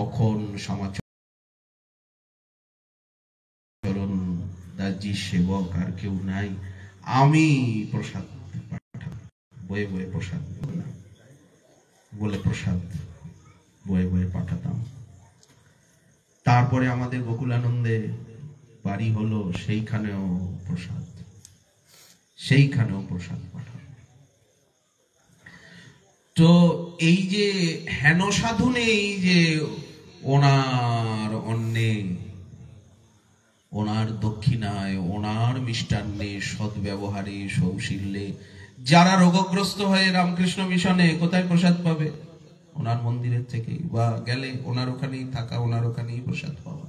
কখন সমাচরণ দাসজি সেবক আর কেউ নাই। আমি প্রসাদ বয়ে বয়ে প্রসাদ বলে প্রসাদ বয়ে বয়ে পাঠাতাম। তারপরে আমাদের গোকুলানন্দে বাড়ি হলো, সেইখানেও প্রসাদ সেইখানেও প্রসাদ পাঠানো তো এই যে হেন সাধু নেই যে ওনার অন্নে, ওনার দক্ষিণায়, ওনার মিষ্টান্নে, সদ্ব্যবহারে, সৌশীল্যে, যারা রোগগ্রস্ত হয়ে রামকৃষ্ণ মিশনে কোথায় প্রসাদ পাবে? ওনার মন্দিরের থেকে, বা গেলে ওনার ওখানেই থাকা, ওনার ওখানেই প্রসাদ পাওয়া।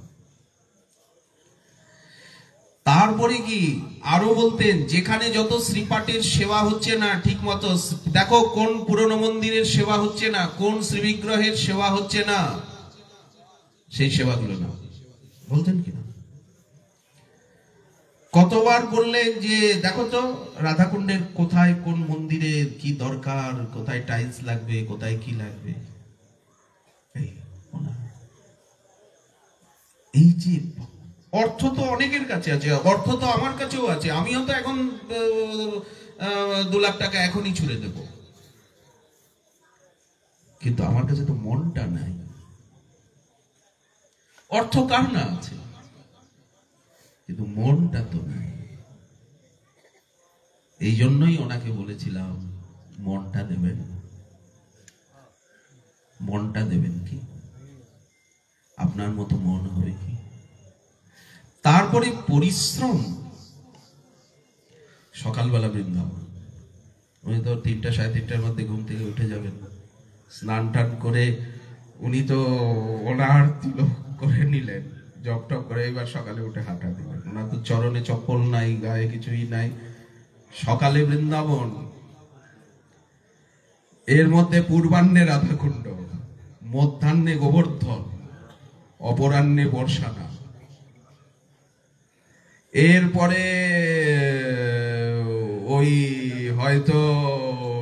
তারপরে কি আরও বলতেন, যেখানে যত শ্রীপাঠের সেবা হচ্ছে না ঠিক মতো, দেখো কোন পুরনো মন্দিরের সেবা হচ্ছে না, কোন শ্রীবিগ্রহের সেবা হচ্ছে না। সেই সেবাগুলো না বলতেন কিনা কতবার বললেন যে, দেখো তো, রাধাকুণ্ডের কোথায় কোন মন্দিরে কি দরকার, কোথায় টাইলস লাগবে, কোথায় কি লাগবে? এই যে, অর্থ তো অনেকের কাছে আছে, অর্থ তো আমার কাছেও আছে। আমিও তো এখন দু লাখ টাকা এখনই ছুড়ে দেব। কিন্তু আমার কাছে তো মনটা নাই। অর্থ কার না আছে? কিন্তু মনটা তো নাই। এই জন্যই ওনাকে বলেছিলাম, মনটা দেবেন মনটা দেবেন কি? আপনার মতো মন হবে কি? তারপরে পরিশ্রম। সকালবেলা বৃন্দাবন। উনি তো তিনটা, সাড়ে তিনটার মধ্যে ঘুম থেকে উঠে যাবেন। স্নান টান করে উনি তো ওনার তিলক করে নিলেন। জপ টপ করে এবার সকালে উঠে হাঁটা দিলেন। ওনার তো চরণে চপ্পল নাই, গায়ে কিছুই নাই। সকালে বৃন্দাবন। এর মধ্যে পূর্বাহ্নে রাধাকুণ্ড, মধ্যাহ্নে গোবর্ধন, অপরাহ্নে বর্ষানা। এরপরে, ওই হয়তো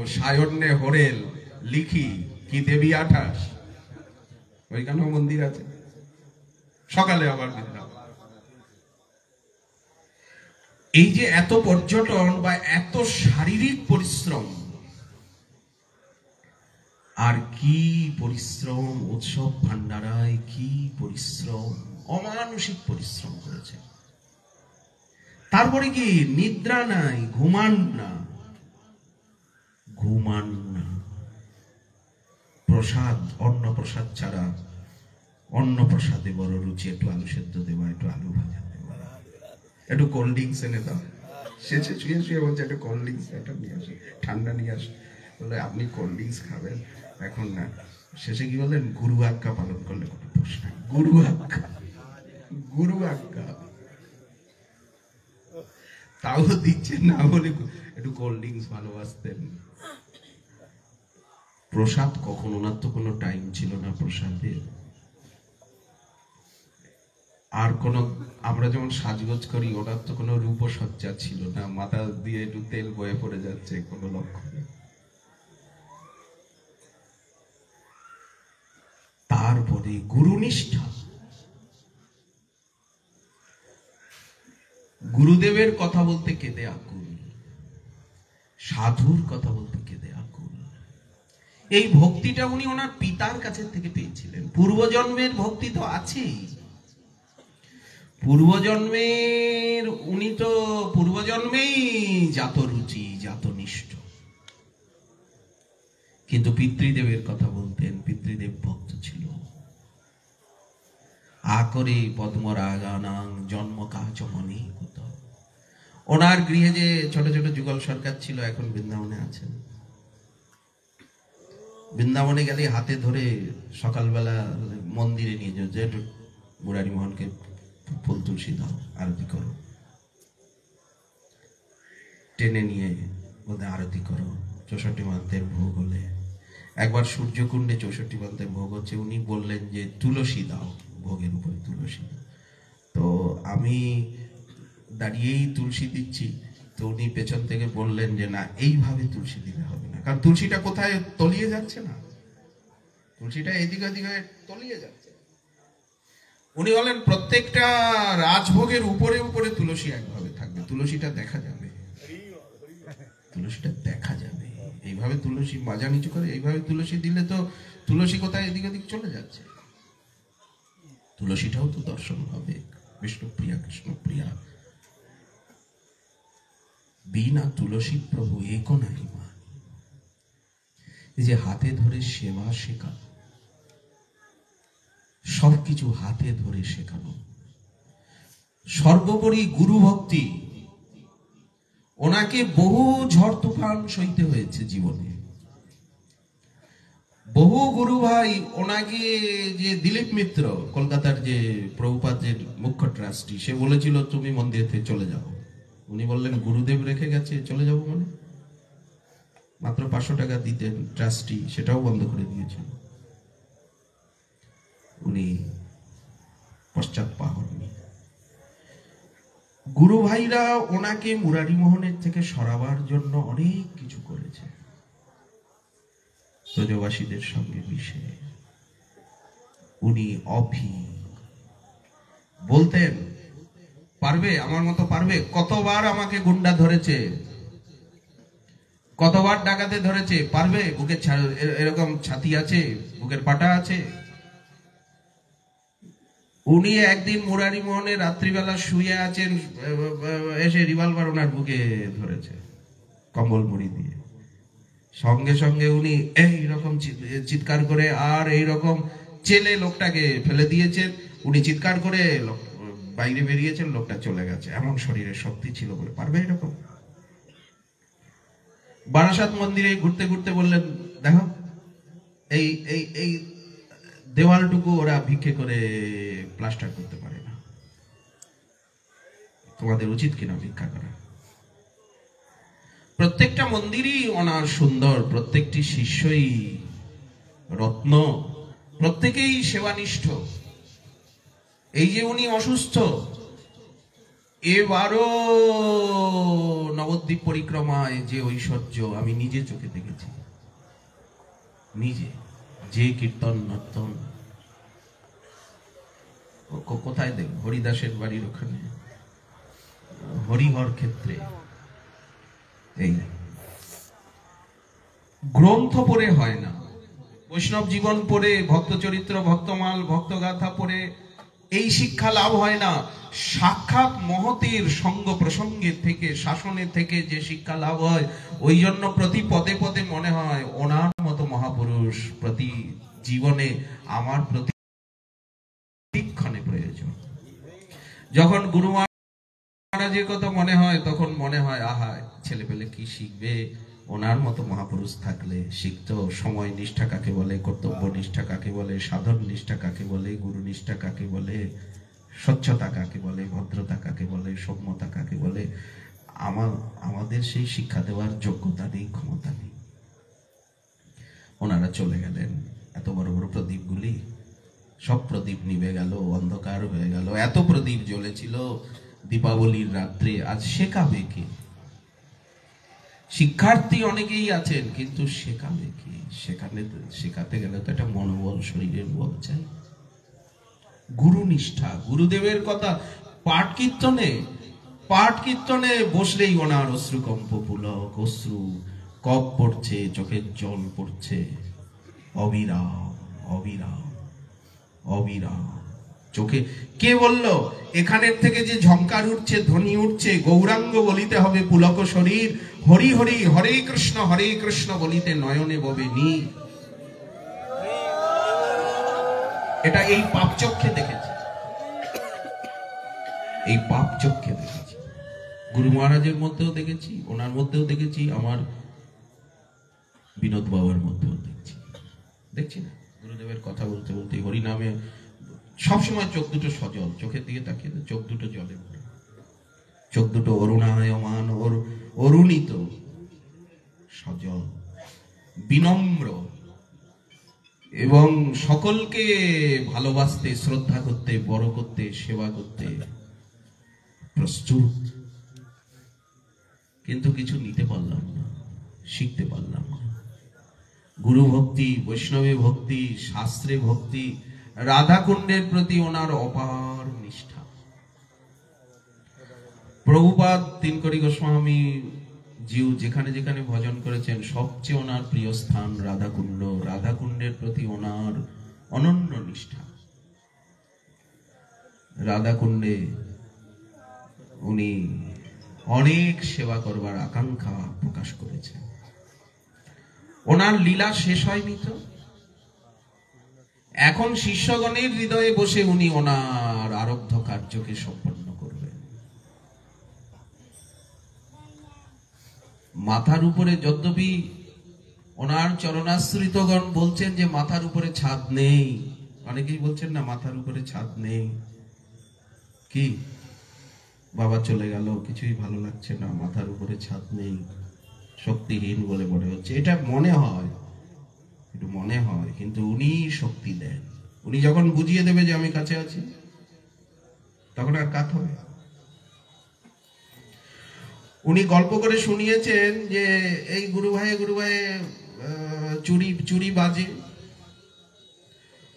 সায়ন্যে হরেল লিখি, কি দেবী আঠাশ? ওইখানেও মন্দির আছে। সকালে আবার এই যে এত পর্যটন বা এত শারীরিক পরিশ্রম, আর কি পরিশ্রম উৎসব ভান্ডারায়, কি পরিশ্রম, অমানসিক পরিশ্রম করেছে। তারপরে কি নিদ্রা নাই, ঘুমান না? ঘুমান না। প্রসাদ অন্ন প্রসাদ ছাড়া অন্ন প্রসাদে বড় রুচি, একটু আলু সেদ্ধ দেওয়া, একটু আলু ভাজা দেওয়া। একটু কোল্ড ড্রিঙ্কস এনে দাও। শেষে শুয়ে শুয়ে বলছে, একটু কোল্ড ড্রিঙ্কস একটা নিয়ে আসো, ঠান্ডা নিয়ে আসো। বলে, আপনি কোল্ড ড্রিঙ্কস খাবেন, এখন না। শেষে কি বলেন গুরু আজ্ঞা পালন করলে কোনো নাই। গুরু আজ্ঞা। গুরু আজ্ঞা। তাও দিচ্ছে না বলে একটু কোল্ড ড্রিঙ্কস ভালোবাসতেন। প্রসাদ কখন ওনার তো কোনো টাইম ছিল না প্রসাদের। আর কোন, আমরা যেমন সাজগোজ করি ওনার তো কোনো রূপসজ্জা ছিল না। মাথা দিয়ে একটু তেল বয়ে পড়ে যাচ্ছে কোনো লক্ষ্য নেই তারপরে গুরুনিষ্ঠা। গুরুদেবের কথা বলতে কেঁদে আকুল। সাধুর কথা বলতে কেঁদে আকুল। এই ভক্তিটা উনি ওনার পিতার কাছে থেকে পেয়েছিলেন। পূর্বজন্মের ভক্তি তো আছেই। পূর্বজন্মের, উনি তো পূর্বজন্মেই জাত রুচি, জাত নিষ্ঠ। কিন্তু পিতৃদেবের কথা বলতেন, পিতৃদেব ভক্ত ছিল। আকরে পদ্মরাগানাং জন্ম কাজ মনে কত। ওনার গৃহে যে ছোট ছোট যুগল সরকার ছিল, এখন বৃন্দাবনে আছেন। বৃন্দাবনে গেলে হাতে ধরে সকালবেলা মন্দিরে নিয়ে যাও যে মুরারি মোহনকে ফুল তুলসী দাও, আরতি করো। টেনে নিয়ে বলতে আরতি করো, চৌষট্টি মান্তের ভোগ হলে। একবার সূর্যকুণ্ডে চৌষট্টি মান্তের ভোগ হচ্ছে, উনি বললেন যে, তুলসী দাও, ভোগের উপরে তুলসী। তো আমি দাঁড়িয়েই তুলসী দিচ্ছি, তো উনি পেছন থেকে বললেন যে, না, এইভাবে তুলসী দিতে হবে না। কারণ তুলসীটা কোথায় তলিয়ে যাচ্ছে না? তুলসীটা এদিকে ওদিক তলিয়ে যাচ্ছে। উনি বলেন, প্রত্যেকটা রাজভোগের উপরে উপরে তুলসী একভাবে থাকবে। তুলসীটা দেখা যাবে। তুলসীটা দেখা যাবে। এইভাবে তুলসী মাজা নিচু করে, এইভাবে তুলসী দিলে তো তুলসী কোথায়? এদিক ওদিক চলে যাচ্ছে। তুলসীটাও তো দর্শন হবে। বিষ্ণুপ্রিয়া কৃষ্ণপ্রিয়া বিনা তুলসী প্রভু এক নাহি মান। যে হাতে ধরে সেবা শেখা সবকিছু হাতে ধরে শেখানো। সর্বোপরি গুরু ভক্তি ওনাকে বহু ঝড় তুফান সইতে হয়েছে জীবনে। বহু গুরু ভাই ওনাকে যে দিলীপ মিত্র, কলকাতার যে প্রভুপাত যে মুখ্য ট্রাস্টি, সে বলেছিল, তুমি মন্দিরেতে চলে যাও। উনি বললেন, গুরুদেব রেখে গেছে, চলে যাব মানে? মাত্র পাঁচশো টাকা দিতেন ট্রাস্টি, সেটাও বন্ধ করে দিয়েছিল। উনি পশ্চাৎপা হননি গুরু ভাইরা ওনাকে মুরারি মোহনের থেকে সরাবার জন্য অনেক কিছু করেছে। ব্রজবাসীদের সঙ্গে মিশে উনি অভি বলতেন, পারবে? আমার মতো পারবে? কতবার আমাকে গুন্ডা ধরেছে? কতবার ডাকাতে ধরেছে? পারবে? বুকের এরকম ছাতি আছে? বুকের পাটা আছে? উনি একদিন মুরারি মোহনে রাত্রিবেলা শুয়ে আছেন এসে রিভলভার ওনার বুকে ধরেছে, কম্বল মুড়ি দিয়ে। সঙ্গে সঙ্গে উনি এই রকম চিৎ- চিৎকার করে আর এই রকম চেলে লোকটাকে ফেলে দিয়েছেন। উনি চিৎকার করে বাইরে বেরিয়েছেন, লোকটা চলে গেছে। এমন শরীরের শক্তি ছিল বলে পারবে এরকম? বারাসাত মন্দিরে ঘুরতে ঘুরতে বললেন, দেখো, এই এই এই দেওয়ালটুকু ওরা ভিক্ষে করে প্লাস্টার করতে পারে না। তোমাদের উচিত কিনা ভিক্ষা করা? প্রত্যেকটা মন্দিরই ওনার সুন্দর, প্রত্যেকটি শিষ্যই রত্ন, প্রত্যেকেই সেবানিষ্ঠ। এই যে উনি অসুস্থ, এবারও নবদ্বীপ পরিক্রমায় যে ঐশ্বর্য আমি নিজে চোখে দেখেছি। নিজে। যে কীর্তন নর্তন কোথায় দেখ হরিদাসের বাড়ির ওখানে। হরিহর ক্ষেত্রে। এই। গ্রন্থ পড়ে হয় না। বৈষ্ণব জীবন পড়ে, ভক্ত চরিত্র, ভক্তমাল, ভক্তগাথা পড়ে এই শিক্ষা লাভ হয় না। সাক্ষাৎ মহতের সঙ্গ প্রসঙ্গের থেকে, শাসনের থেকে যে শিক্ষা লাভ হয়, ওই জন্য প্রতি পদে পদে মনে হয় ওনার মতো মহাপুরুষ প্রতি জীবনে আমার প্রতি প্রতিক্ষণে প্রয়োজন। যখন গুরু মহারাজের কথা মনে হয়, তখন মনে হয়, আহা ছেলে পেলে কি শিখবে? ওনার মতো মহাপুরুষ থাকলে শিখতো সময় নিষ্ঠা কাকে বলে কর্তব্য নিষ্ঠা কাকে বলে সাধন নিষ্ঠা কাকে বলে গুরু নিষ্ঠা কাকে বলে স্বচ্ছতা কাকে বলে ভদ্রতা কাকে বলে সৌম্যতা কাকে বলে আমার আমাদের সেই শিক্ষা দেওয়ার যোগ্যতা নেই ক্ষমতা নেই। ওনারা চলে গেলেন এত বড় বড় প্রদীপগুলি সব প্রদীপ নিভে গেল অন্ধকার হয়ে গেল এত প্রদীপ জ্বলেছিল দীপাবলির রাত্রে আজ শেখাবে কে? শিক্ষার্থী অনেকেই আছেন, কিন্তু শেখাবে কি? সেখানে শেখাতে গেলে তো একটা মনোবল শরীরের বল চাই। গুরু নিষ্ঠা গুরুদেবের কথা পাঠ কীর্তনে পাঠ কীর্তনে বসলেই ওনার অশ্রুকম্প পুলক, অশ্রু কপ পড়ছে, চোখের জল পড়ছে। অবিরাম অবিরাম অবিরাম। চোখে। কে বলল, এখানের থেকে যে ঝংকার উঠছে, ধ্বনি উঠছে, গৌরাঙ্গ বলিতে হবে পুলক শরীর। হরি হরি, হরে কৃষ্ণ হরে কৃষ্ণ বলিতে নয়নে ববে নি এটা এই পাপ চক্ষে দেখেছি। এই পাপ চক্ষে দেখেছি। গুরু মহারাজের মধ্যেও দেখেছি, ওনার মধ্যেও দেখেছি, আমার বিনোদ বাবার মধ্যেও দেখছি। দেখছি না? গুরুদেবের কথা বলতে বলতে হরি নামে সবসময় চোখ দুটো সজল, চোখের দিকে তাকিয়ে চোখ দুটো জলে ভরে। চোখ দুটো অরুণায়মান ওর অরুণিত, সজল, বিনম্র, এবং সকলকে ভালোবাসতে, শ্রদ্ধা করতে, বড় করতে, সেবা করতে প্রস্তুত। কিন্তু কিছু নিতে পারলাম না, শিখতে পারলাম না। গুরু ভক্তি, বৈষ্ণবে ভক্তি, শাস্ত্রে ভক্তি রাধাকুণ্ডের প্রতি ওনার অপার নিষ্ঠা। প্রভুপাদ তিনকরি গোস্বামী জিউ যেখানে যেখানে ভজন করেছেন, সবচেয়ে ওনার প্রিয় স্থান রাধাকুণ্ড। রাধাকুণ্ডের প্রতি ওনার অনন্য নিষ্ঠা। রাধাকুণ্ডে উনি অনেক সেবা করবার আকাঙ্ক্ষা প্রকাশ করেছেন। ওনার লীলা শেষ হয়নি তো? এখন শিষ্যগণের হৃদয়ে বসে উনি ওনার আরব্ধ কার্যকে সম্পন্ন করবেন। মাথার উপরে যদ্যপি ওনার চরণাশ্রিতগণ বলছেন যে মাথার উপরে ছাদ নেই। অনেকেই বলছেন না, মাথার উপরে ছাদ নেই। কি? বাবা চলে গেল, কিছুই ভালো লাগছে না, মাথার উপরে ছাদ নেই, শক্তিহীন বলে মনে হচ্ছে। এটা মনে হয়। মনে হয়, কিন্তু উনি শক্তি দেন। উনি যখন বুঝিয়ে দেবে যে আমি কাছে আছি, তখন আর কাত হবে উনি গল্প করে শুনিয়েছেন যে, এই গুরু ভাই গুরু ভাই চুরি চুরি বাজে।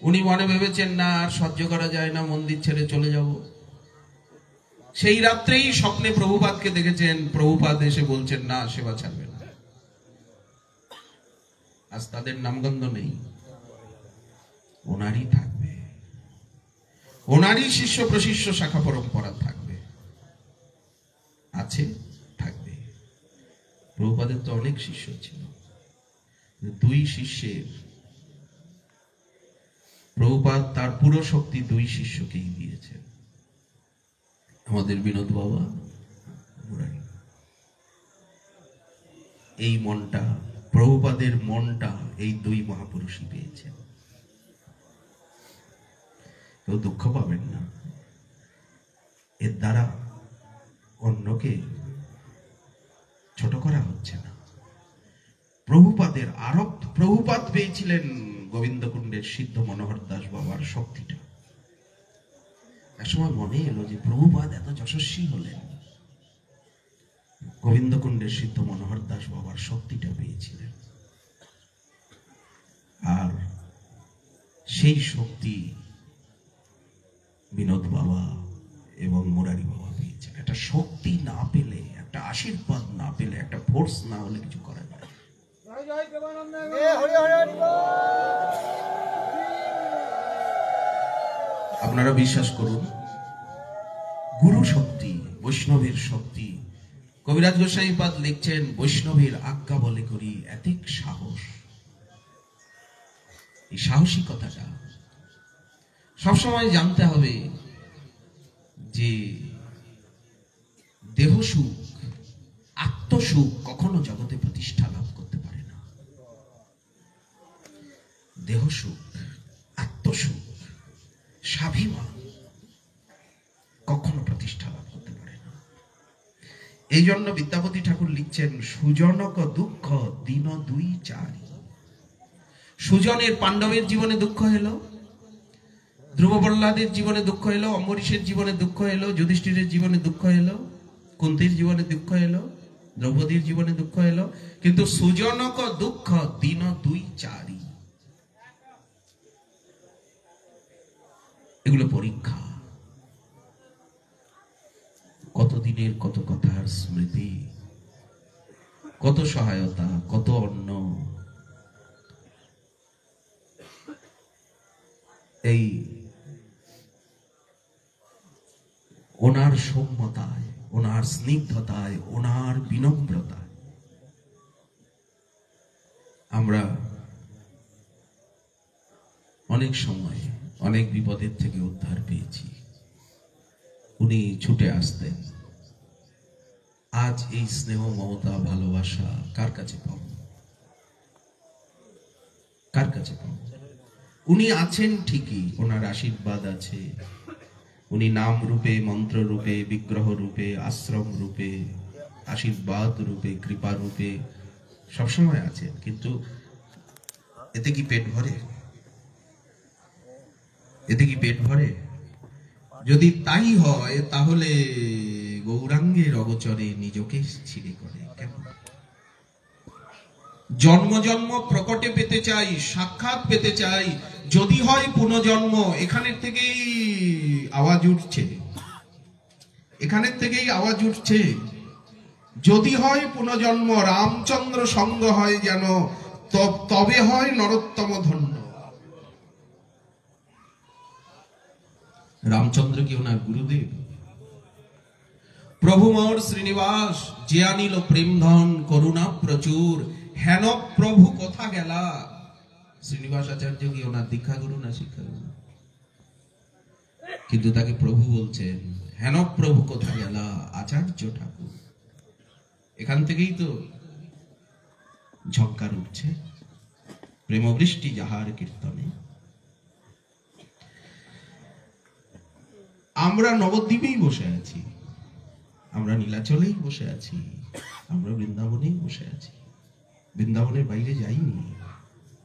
উনি মনে ভেবেছেন, না, আর সহ্য করা যায় না, মন্দির ছেড়ে চলে যাব। সেই রাত্রেই স্বপ্নে প্রভুপাদকে দেখেছেন। প্রভুপাদ এসে বলছেন, না, সেবা ছাড়বেন না। আজ তাদের নামগন্ধ নেই। ওনারই থাকবে। ওনারই শিষ্য প্রশিষ্য শাখা পরম্পরা থাকবে। আছে, থাকবে। প্রভুপাদের তো অনেক শিষ্য ছিল। দুই শিষ্যের। প্রভুপাদ তার পুরো শক্তি দুই শিষ্যকেই দিয়েছেন। আমাদের বিনোদ বাবা এই মনটা প্রভুপাদের মনটা এই দুই মহাপুরুষই পেয়েছেন কেউ দুঃখ পাবেন না। এর দ্বারা অন্যকে ছোট করা হচ্ছে না। প্রভুপাদের আরব প্রভুপাত পেয়েছিলেন গোবিন্দকুণ্ডের সিদ্ধ মনোহর দাস বাবার শক্তিটা। এক সময় মনে এলো যে প্রভুপাদ এত যশস্বী হলেন। গোবিন্দকুণ্ডের সিদ্ধ মনোহর দাস বাবার শক্তিটা পেয়েছিলেন। আর সেই শক্তি বিনোদ বাবা এবং মুরারি বাবা পেয়েছেন। একটা শক্তি না পেলে একটা আশীর্বাদ না পেলে একটা ফোর্স না হলে কিছু করা যায়। আপনারা বিশ্বাস করুন গুরু শক্তি বৈষ্ণবের শক্তি কবিরাজ গোসাইপাদ লিখছেন, বৈষ্ণবের আজ্ঞা বলে করি, এতিক সাহস। এই সাহসিকতাটা সবসময় জানতে হবে যে দেহ সুখ, আত্মসুখ কখনো জগতে প্রতিষ্ঠা লাভ করতে পারে না। দেহ সুখ, আত্মসুখ, স্বাভিমান কখনো প্রতিষ্ঠা লাভ এই জন্য বিদ্যাপতি ঠাকুর লিখছেন, সুজনক দুঃখ দিন দুই চারি। সুজনের পাণ্ডবের জীবনে দুঃখ এলো ধ্রুব প্রহ্লাদের জীবনে দুঃখ এলো, অম্বরীশের জীবনে দুঃখ এলো, যুধিষ্ঠিরের জীবনে দুঃখ এলো, কুন্তির জীবনে দুঃখ এলো, দ্রৌপদীর জীবনে দুঃখ এলো, কিন্তু সুজনক দুঃখ দিন দুই চারি। এগুলো পরীক্ষা কত দিনের কত কথার স্মৃতি, কত সহায়তা, কত অন্ন। এই ওনার সৌম্যতায়, ওনার স্নিগ্ধতায়, ওনার বিনম্রতায় আমরা অনেক সময়, অনেক বিপদের থেকে উদ্ধার পেয়েছি। উনি ছুটে আসতেন। আজ এই স্নেহ, মমতা, ভালোবাসা কার কাছে পাব? কার কাছে পাব? উনি আছেন ঠিকই, ওনার আশীর্বাদ আছে। উনি নাম রূপে, মন্ত্র রূপে, বিগ্রহ রূপে, আশ্রম রূপে, আশীর্বাদ রূপে, কৃপা রূপে সবসময় আছেন। কিন্তু এতে কি পেট ভরে? এতে কি পেট ভরে? যদি তাই হয়, তাহলে গৌরাঙ্গের অগচরে নিজকে ছিঁড়ে করে। কেন? জন্ম জন্ম প্রকটে পেতে চাই, সাক্ষাৎ পেতে চাই। যদি হয় পুনর্জন্ম, এখানের থেকেই আওয়াজ উঠছে। এখানের থেকেই আওয়াজ উঠছে। যদি হয় পুনর্জন্ম, রামচন্দ্র সঙ্গ হয় যেন তবে হয় নরোত্তম ধন্য। রামচন্দ্র কি ওনার গুরুদেব? প্রভু মোর শ্রীনিবাস, যে আনিল প্রেম ধন করুণা প্রচুর। হেন প্রভু কোথা গেলা। শ্রীনিবাস আচার্য কি ওনার দীক্ষা গুরু না শিক্ষা গুরু কিন্তু তাকে প্রভু বলছেন, হেন প্রভু কোথা গেলা, আচার্য ঠাকুর। এখান থেকেই তো ঝঙ্কার উঠছে। প্রেমবৃষ্টি যাহার কীর্তনে। আমরা নবদ্বীপেই বসে আছি। আমরা নীলাচলেই বসে আছি, আমরা বৃন্দাবনেই বসে আছি। বৃন্দাবনের বাইরে যাইনি,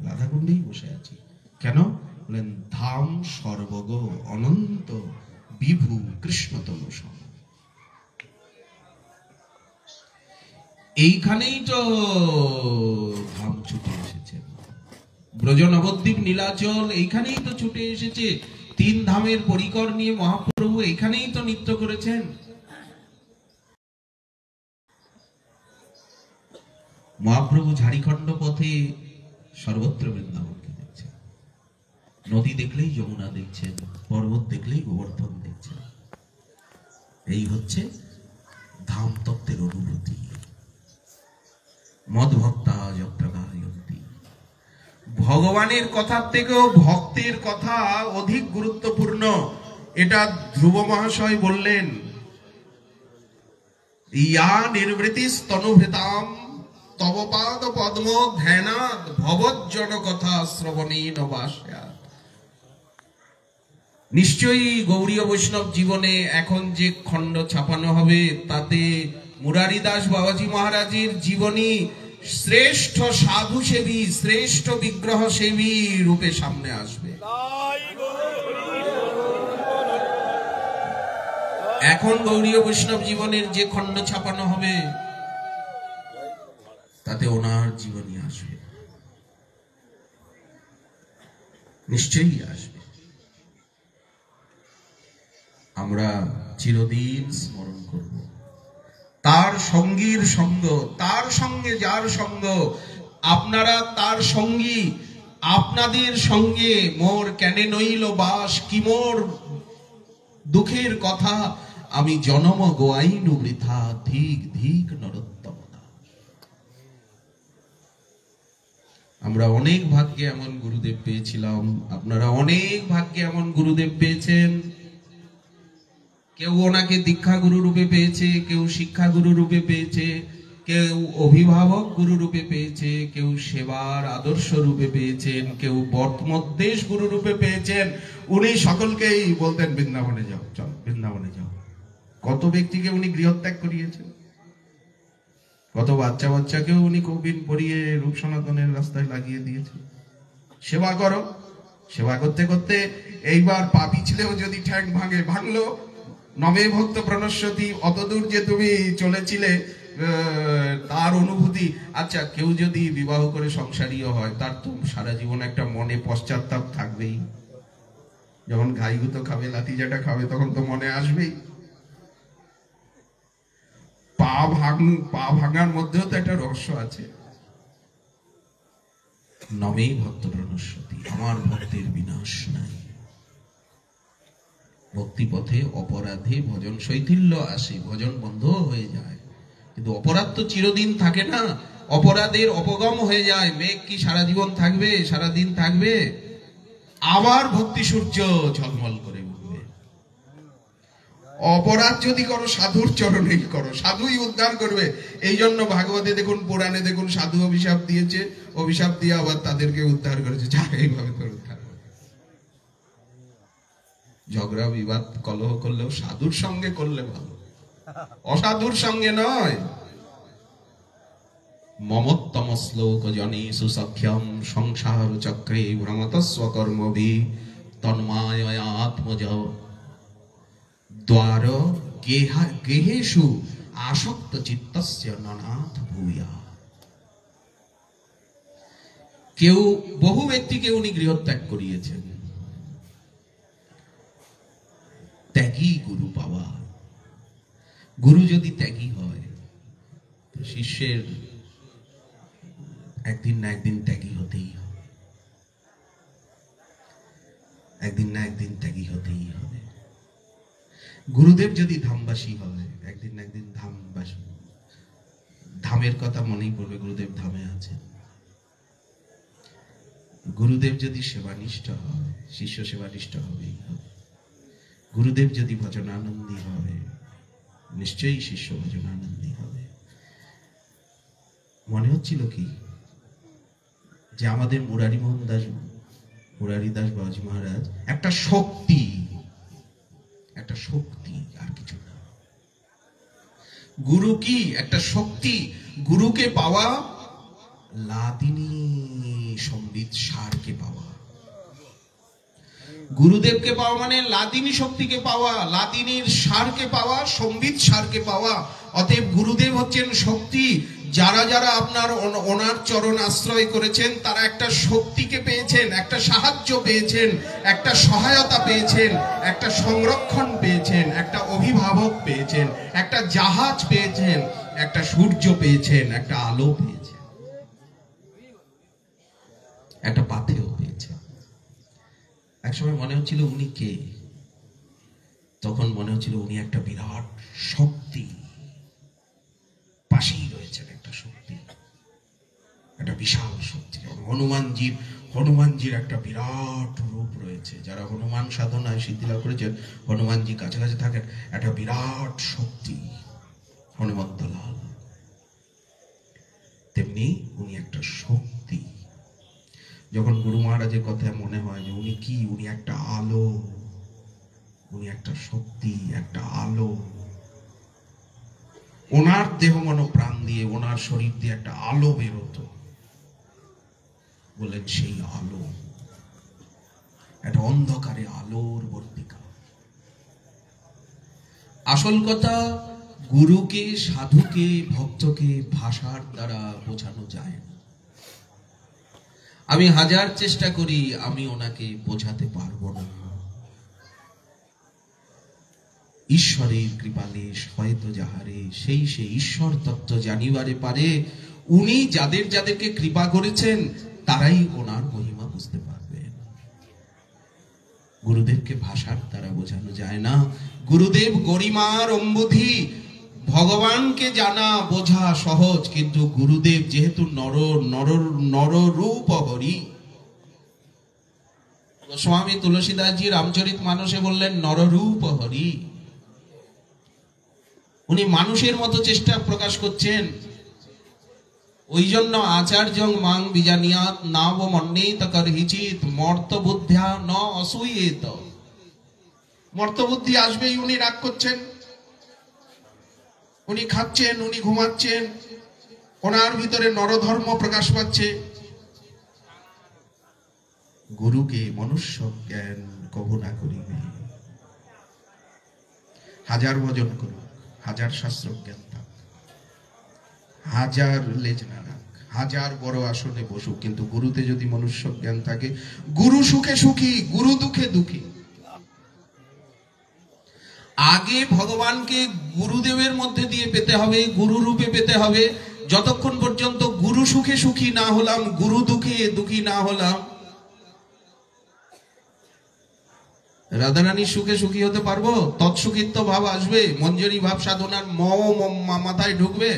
রাধাকুণ্ডেই বসে আছি। কেন? বলেন, ধাম সর্বগ অনন্ত, বিভু কৃষ্ণতম সম। এইখানেই তো ধাম ছুটে এসেছে। ব্রজ নবদ্বীপ নীলাচল, এইখানেই তো ছুটে এসেছে। তিন ধামের পরিকর নিয়ে মহাপ্রভু এখানেই তো নৃত্য করেছেন। মহাপ্রভু ঝাড়িখণ্ড পথে সর্বত্র বৃন্দাবনকে দেখছেন। নদী দেখলেই যমুনা দেখছেন, পর্বত দেখলেই গোবর্ধন দেখছেন। এই হচ্ছে ধাম তত্ত্বের অনুভূতি। মদ ভক্তা যত্রগায়ন্তি ভগবানের কথার থেকেও ভক্তের কথা অধিক গুরুত্বপূর্ণ। এটা ধ্রুব মহাশয় বললেন, ইয়া নির্বৃতি স্তনুভৃতাম তব পাদ পদ্ম ধ্যানাদ ভবজ্জন কথা শ্রবণীন বাস্যাৎ নিশ্চয়ই গৌরীয় বৈষ্ণব জীবনে এখন যে খণ্ড ছাপানো হবে, তাতে মুরারি দাস বাবাজি মহারাজের জীবনী শ্রেষ্ঠ সাধু সেবী শ্রেষ্ঠ বিগ্রহ সেবী রূপে সামনে আসবে। এখন গৌরীয় বৈষ্ণব জীবনের যে খণ্ড ছাপানো হবে তাতে ওনার জীবনী আসবে। নিশ্চয়ই আসবে। আমরা চিরদিন স্মরণ করব। তার সঙ্গীর সঙ্গ, তার সঙ্গে যার সঙ্গ, আপনারা তার সঙ্গী, আপনাদের সঙ্গে মোর কেনে নইল বাস, কি মোর দুঃখের কথা, আমি জনম গোয়াইনু বৃথা ধিক ধিক নরোত্তম দাস। আমরা অনেক ভাগ্যে এমন গুরুদেব পেয়েছিলাম। আপনারা অনেক ভাগ্যে এমন গুরুদেব পেয়েছেন। কেউ ওনাকে দীক্ষা গুরু রূপে পেয়েছে, কেউ শিক্ষা গুরু রূপে পেয়েছে, কেউ অভিভাবক গুরু রূপে পেয়েছে, কেউ সেবার আদর্শ রূপে পেয়েছেন, কেউ বর্তমদ্দেশ গুরু রূপে পেয়েছেন। উনি সকলকেই বলতেন, বৃন্দাবনে যাও, চল, বৃন্দাবনে যাও। কত ব্যক্তিকে উনি গৃহত্যাগ করিয়েছেন। কত বাচ্চা বাচ্চাকেও উনি কবিন পরিয়ে রূপ সনাতনের রাস্তায় লাগিয়ে দিয়েছে সেবা করো। সেবা করতে করতে এইবার পাপি ছিলেও যদি ঠ্যাং ভাঙে, ভাঙলো। নবে ভক্ত প্রণস্বতী অতদূর যে তুমি চলেছিলে তার অনুভূতি। আচ্ছা কেউ যদি বিবাহ করে সংসারীয় হয়, তার তো সারা জীবন একটা মনে পশ্চাত্তাপ থাকবেই। যখন ঘাইগুতো খাবে লাতিজাটা খাবে, তখন তো মনে আসবেই। পা ভাঙ, পা ভাঙার মধ্যেও তো একটা রহস্য আছে। নমেই ভক্ত প্রণস্বতী আমার ভক্তের বিনাশ নাই। ভক্তি পথে অপরাধে ভজন শৈথিল্য আসে, ভজন বন্ধ হয়ে যায়। কিন্তু অপরাধ তো চিরদিন থাকে না, অপরাধের অপগম হয়ে যায়। মেঘ কি সারা জীবন থাকবে? সারা দিন থাকবে? আবার ভক্তি সূর্য ঝলমল করে অপরাধ যদি করো, সাধুর চরণেই করো। সাধুই উদ্ধার করবে। এই জন্য ভাগবতে দেখুন, পুরাণে দেখুন, সাধু অভিশাপ দিয়েছে, অভিশাপ দিয়ে আবার তাদেরকে উদ্ধার করেছে। যা এইভাবে তোর উদ্ধার ঝগড়া, বিবাদ, কলহ করলেও সাধুর সঙ্গে করলে ভালো। অসাধুর সঙ্গে নয়। মমত্তম শ্লোক জনে সুসখ্যম, সংসার চক্রে ভ্রমতস্ব কর্মভি তন্মায় আত্মজ দ্বার গেহা গেহেষু আসক্ত চিত্তস্য ননাথ ভূয়া কেউ বহু ব্যক্তিকে উনি গৃহত্যাগ করিয়েছেন। ত্যাগী গুরু পাওয়া। গুরু যদি ত্যাগী হয় শিষ্যের একদিন না একদিন ত্যাগী হতেই হবে। একদিন না একদিন ত্যাগী হতেই হবে। গুরুদেব যদি ধামবাসী হয়, একদিন না একদিন ধামবাসী। ধামের কথা মনেই পড়বে, গুরুদেব ধামে আছে গুরুদেব যদি সেবানিষ্ঠ হয়, শিষ্য সেবানিষ্ঠ হবেই হবে গুরুদেব যদি ভজনানন্দী হয়, নিশ্চয়ই শিষ্য ভজনানন্দী হবে। মনে হচ্ছিল কি? যে আমাদের মুরারি মোহন দাস, মুরারি দাস বাবাজি মহারাজ একটা শক্তি একটা শক্তি আর কিছু না। গুরু কি? একটা শক্তি। গুরুকে পাওয়া লাদিনী সম্বিত সারকে পাওয়া। গুরুদেবকে পাওয়া মানে লাদিনী শক্তিকে পাওয়া লাদিনীর সারকে পাওয়া, সম্বিত সারকে পাওয়া। অতএব গুরুদেব হচ্ছেন শক্তি। যারা যারা আপনার ওন- ওনার চরণ আশ্রয় করেছেন, তারা একটা শক্তিকে পেয়েছেন, একটা সাহায্য পেয়েছেন, একটা সহায়তা পেয়েছেন, একটা সংরক্ষণ পেয়েছেন, একটা অভিভাবক পেয়েছেন, একটা জাহাজ পেয়েছেন, একটা সূর্য পেয়েছেন, একটা আলো পেয়েছেন। একটা পাথেও পেয়েছেন। একসময় মনে হচ্ছিল উনি কে? তখন মনে হচ্ছিল উনি একটা বিরাট শক্তি। পাশেই রয়েছেন একটা শক্তি একটা বিশাল শক্তি যেমন হনুমানজির হনুমানজির একটা বিরাট রূপ রয়েছে। যারা হনুমান সাধনায় সিদ্ধি লাভ করেছেন, হনুমানজি কাছাকাছি থাকেন, একটা বিরাট শক্তি হনুমন্ত লাল তেমনি উনি একটা শক্তি। যখন গুরু মহারাজের কথা মনে হয় যে উনি কি, উনি একটা আলো, উনি একটা শক্তি, একটা আলো। ওনার দেহ মন প্রাণ দিয়ে, ওনার শরীর দিয়ে একটা আলো বেরোতো। বললেন সেই আলো। একটা অন্ধকারে আলোর বর্তিকা। আসল কথা, গুরুকে, সাধুকে, ভক্তকে ভাষার দ্বারা বোঝানো যায় না। আমি হাজার চেষ্টা করি, আমি ওনাকে বোঝাতে পারব না। ঈশ্বরের কৃপালে হয়তো যাহারে, সেই সে ঈশ্বর তত্ত্ব জানিবারে পারে, উনি যাদের যাদেরকে কৃপা করেছেন তারাই ওনার মহিমা বুঝতে পারবেন গুরুদেবকে ভাষার দ্বারা বোঝানো যায় না। গুরুদেব গরিমার অম্বুধি, ভগবানকে জানা বোঝা সহজ, কিন্তু গুরুদেব যেহেতু নর নর নররূপ হরি গোস্বামী তুলসীদাসজি রামচরিত মানসে বললেন নররূপ হরি উনি মানুষের মতো চেষ্টা প্রকাশ করছেন। ওই জন্য আচার্য মাং বিজানিয়াত নাব মন্ডিত করহিচিত মর্ত বুদ্ধ্যা ন অসূয়েত। মর্ত বুদ্ধি আসবেই, উনি রাগ করছেন। উনি খাচ্ছেন, উনি ঘুমাচ্ছেন। ওনার ভিতরে নরধর্ম প্রকাশ পাচ্ছে। গুরুকে মনুষ্য জ্ঞান কব না করিবে। হাজার ভজন করুক, হাজার শাস্ত্র জ্ঞান হাজার লেজ না হাজার বড় আসনে বসুক, কিন্তু গুরুতে যদি মনুষ্য জ্ঞান থাকে, গুরু সুখে সুখী, গুরু দুঃখে দুঃখী। আগে ভগবানকে গুরুদেবের মধ্যে দিয়ে পেতে হবে, গুরু রূপে পেতে হবে। যতক্ষণ পর্যন্ত গুরু সুখে সুখী না হলাম, গুরু দুঃখে দুঃখী না হলাম, রাধারানী সুখে সুখী হতে পারব? তৎসুখিত্ব ভাব আসবে, মঞ্জরি ভাব সাধনার ম মাথায় ঢুকবে।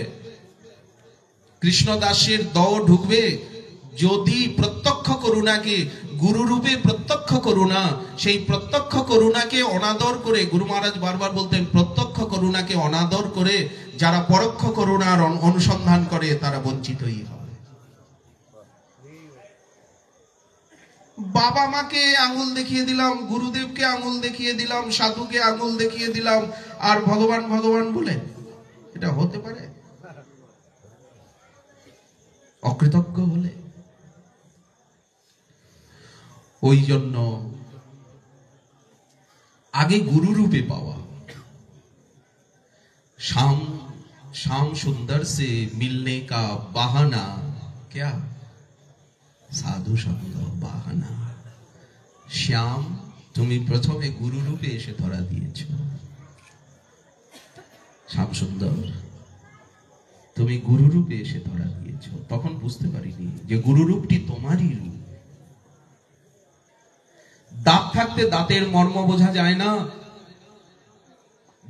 কৃষ্ণ দাসের দ ঢুকবে। যদি প্রত্যক্ষ করুণাকে গুরু রূপে প্রত্যক্ষ করুণা, সেই প্রত্যক্ষ করুণাকে অনাদর করে, গুরু মহারাজ বারবার বলতেন, প্রত্যক্ষ করুণাকে অনাদর করে, যারা পরোক্ষ করুণার অনুসন্ধান করে, তারা বঞ্চিতই হবে বাবা মাকে আঙুল দেখিয়ে দিলাম, গুরুদেবকে আঙুল দেখিয়ে দিলাম, সাধুকে আঙুল দেখিয়ে দিলাম, আর ভগবান ভগবান বলে এটা হতে পারে? অকৃতজ্ঞ হলে ওই জন্য আগে গুরুরূপে পাওয়া। শ্যাম শ্যাম সুন্দর সে মিলনে কা বাহানা। ক্যা? সাধু সঙ্গ বাহানা। শ্যাম, তুমি প্রথমে গুরুরূপে এসে ধরা দিয়েছ। শ্যাম সুন্দর। তুমি গুরু রূপে এসে ধরা দিয়েছ। তখন বুঝতে পারিনি যে গুরু রূপটি তোমারই রূপ। দাঁত থাকতে দাঁতের মর্ম বোঝা যায় না।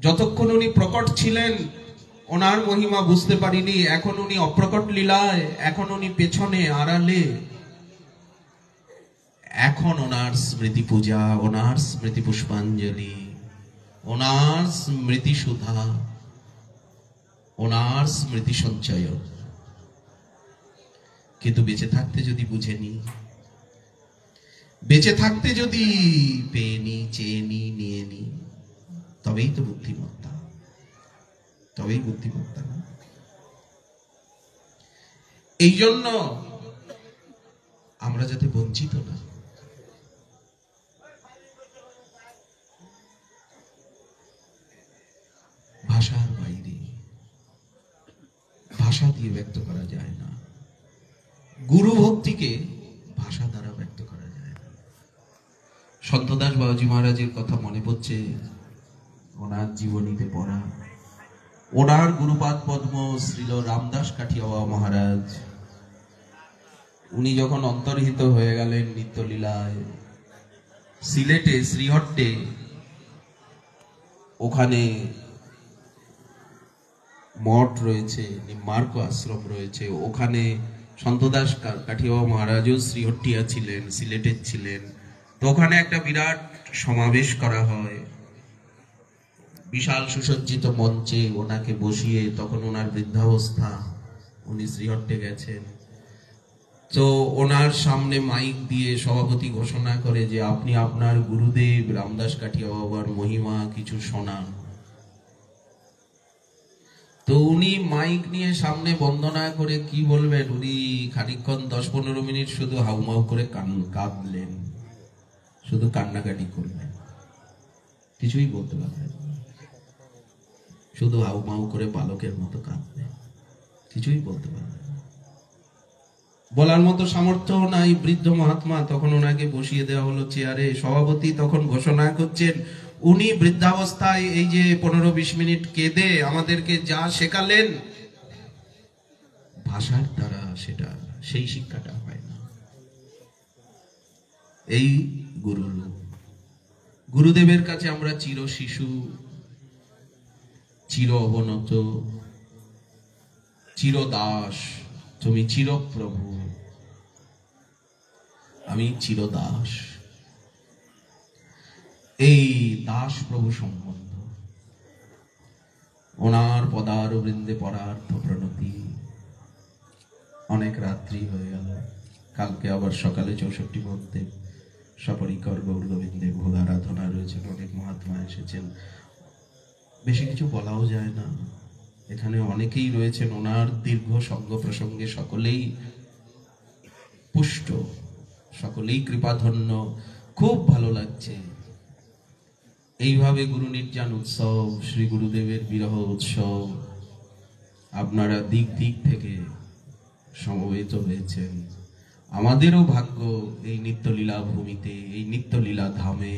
যতক্ষণ উনি প্রকট ছিলেন, ওনার মহিমা বুঝতে পারিনি। এখন উনি অপ্রকট লীলায়, এখন উনি পেছনে আড়ালে। এখন ওনার স্মৃতি পূজা ওনার স্মৃতি পুষ্পাঞ্জলি ওনার স্মৃতি সুধা ওনার স্মৃতি সঞ্চয় কিন্তু বেঁচে থাকতে যদি বুঝেনি বেঁচে থাকতে যদি পেয়ে চেয়ে নি, নিয়ে নি, তবেই তো বুদ্ধিমত্তা। তবেই বুদ্ধিমত্তা না? এই জন্য আমরা যাতে বঞ্চিত না। ভাষার বাইরে ভাষা দিয়ে ব্যক্ত করা যায় না। গুরু ভক্তিকে ভাষা দ্বারা ব্যক্ত করা যায় না। সন্তদাস বাবাজি মহারাজের কথা মনে পড়ছে, ওনার জীবনীতে পড়া। ওনার গুরুপাদ পদ্ম শ্রীল রামদাস কাঠিয়াওয়া মহারাজ, উনি যখন অন্তর্হিত হয়ে গেলেন নিত্যলীলায়, সিলেটে, শ্রীহট্টে, ওখানে মঠ রয়েছে নিম্মার্ক আশ্রম রয়েছে। ওখানে সন্তদাস কা- কাঠিয়াওয়া মহারাজও শ্রীহট্টিয়া ছিলেন সিলেটের ছিলেন। তো ওখানে একটা বিরাট সমাবেশ করা হয়। বিশাল সুসজ্জিত মঞ্চে ওনাকে বসিয়ে তখন ওনার বৃদ্ধাবস্থা, উনি শ্রীহট্টে গেছেন। তো ওনার সামনে মাইক দিয়ে সভাপতি ঘোষণা করে যে, আপনি আপনার গুরুদেব রামদাস কাঠিয়া বাবার মহিমা কিছু শোনান। তো উনি মাইক নিয়ে সামনে বন্দনা করে কি বলবেন? উনি খানিকক্ষণ দশ পনেরো মিনিট শুধু হাউমাউ করে কান কাঁদলেন। শুধু কান্নাকাটি করলেন। কিছুই বলতে পারলেন শুধু হাউমাউ করে বালকের মতো কাঁদলেন। কিছুই বলতে পারলেন বলার মতো সামর্থ্য নাই। বৃদ্ধ মহাত্মা তখন ওনাকে বসিয়ে দেওয়া হলো চেয়ারে। সভাপতি তখন ঘোষণা করছেন উনি বৃদ্ধাবস্থায় এই যে পনেরো বিশ মিনিট কেঁদে আমাদেরকে যা শেখালেন, ভাষার দ্বারা সেটা, সেই শিক্ষাটা হয় না। এই গুরু, গুরুদেবের কাছে আমরা চির শিশু, চির অবনত, চির দাস, তুমি চিরপ্রভু, আমি চিরদাস। এই দাস প্রভু সম্বন্ধ ওনার পদার বৃন্দে পরার্থ প্রণতি। অনেক রাত্রি হয়ে গেল। কালকে আবার সকালে চৌষট্টি মধ্যে সপরিকর গৌর গোবিন্দে ভোগ আরাধনা রয়েছেন অনেক মহাত্মা এসেছেন। বেশি কিছু বলাও যায় না। এখানে অনেকেই রয়েছেন। ওনার দীর্ঘ সঙ্গ প্রসঙ্গে সকলেই পুষ্ট, সকলেই কৃপাধন্য। খুব ভালো লাগছে। এইভাবে গুরু নির্যান উৎসব, শ্রী গুরুদেবের বিরহ উৎসব আপনারা দিক দিক থেকে সমবেত হয়েছেন। আমাদেরও ভাগ্য এই নিত্যলীলা ভূমিতে এই নিত্যলীলা ধামে